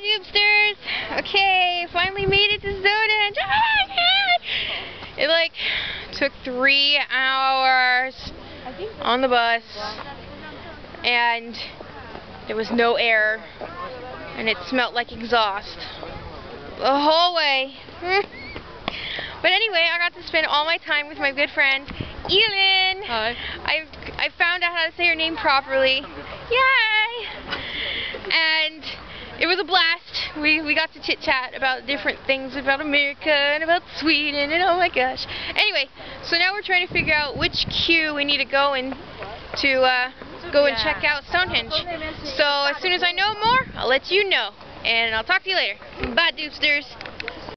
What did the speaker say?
Hi, Doobsters. Okay, finally made it to god! It like took three hours on the bus, and there was no air, and it smelled like exhaust the whole way. Hmm. but anyway, I got to spend all my time with my good friend Elin. Hi. I I found out how to say her name properly. Yay! It was a blast. We we got to chit chat about different things about America and about Sweden and oh my gosh. Anyway, so now we're trying to figure out which queue we need to go in to uh, go and check out Stonehenge. So as soon as I know more, I'll let you know. And I'll talk to you later. Bye, Doobsters.